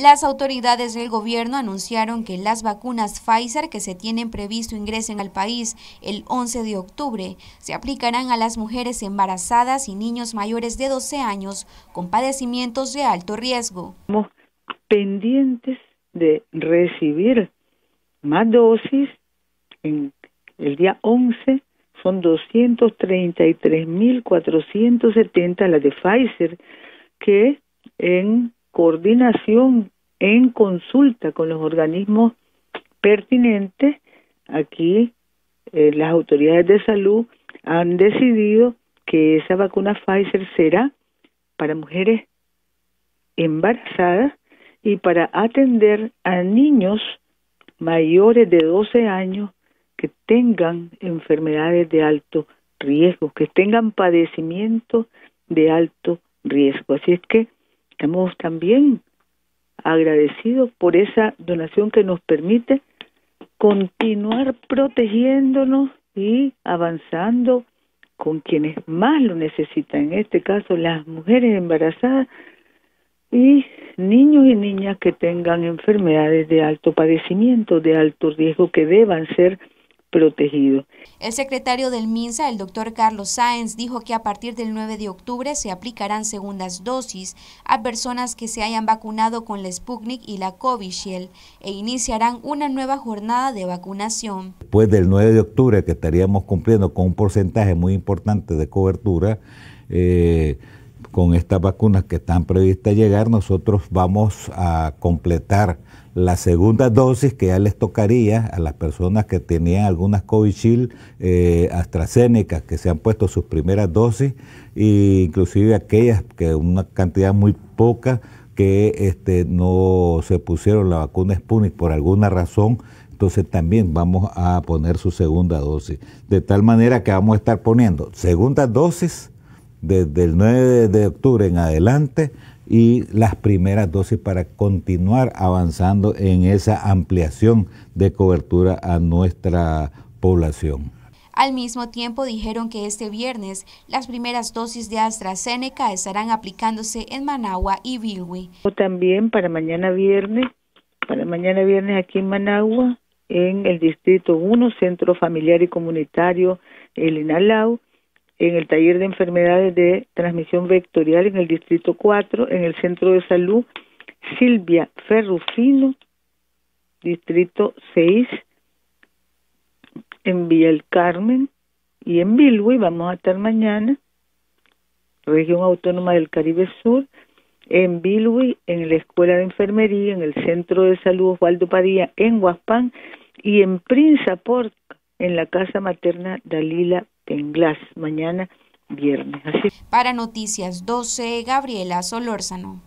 Las autoridades del gobierno anunciaron que las vacunas Pfizer que se tienen previsto ingresen al país el 11 de octubre se aplicarán a las mujeres embarazadas y niños mayores de 12 años con padecimientos de alto riesgo. Estamos pendientes de recibir más dosis en el día 11 son 233.470 las de Pfizer que en coordinación en consulta con los organismos pertinentes, aquí eh, las autoridades de salud han decidido que esa vacuna Pfizer será para mujeres embarazadas y para atender a niños mayores de 12 años que tengan enfermedades de alto riesgo, que tengan padecimientos de alto riesgo. Así es que Estamos también agradecidos por esa donación que nos permite continuar protegiéndonos y avanzando con quienes más lo necesitan, en este caso las mujeres embarazadas y niños y niñas que tengan enfermedades de alto padecimiento, de alto riesgo, que deban ser protegido. El secretario del MINSA, el doctor Carlos Sáenz, dijo que a partir del 9 de octubre se aplicarán segundas dosis a personas que se hayan vacunado con la Sputnik y la Covishield e iniciarán una nueva jornada de vacunación. Después del 9 de octubre, que estaríamos cumpliendo con un porcentaje muy importante de cobertura, eh, con estas vacunas que están previstas llegar, nosotros vamos a completar la segunda dosis que ya les tocaría a las personas que tenían algunas Covishield, eh, AstraZeneca, que se han puesto sus primeras dosis, e inclusive aquellas que una cantidad muy poca que este, no se pusieron la vacuna Sputnik por alguna razón, entonces también vamos a poner su segunda dosis. De tal manera que vamos a estar poniendo segunda dosis desde el 9 de octubre en adelante y las primeras dosis para continuar avanzando en esa ampliación de cobertura a nuestra población. Al mismo tiempo dijeron que este viernes las primeras dosis de AstraZeneca estarán aplicándose en Managua y Bilwi. También para mañana viernes, para mañana viernes aquí en Managua, en el Distrito 1, Centro Familiar y Comunitario El Inalau, en el taller de enfermedades de transmisión vectorial en el Distrito 4, en el Centro de Salud Silvia Ferrufino, Distrito 6, en Villa el Carmen y en Bilwi, vamos a estar mañana, Región Autónoma del Caribe Sur, en Bilwi, en la Escuela de Enfermería, en el Centro de Salud Osvaldo Padilla, en Huaspán y en Prince en la Casa Materna Dalila en Glass mañana viernes. Para Noticias 12, Gabriela Solórzano.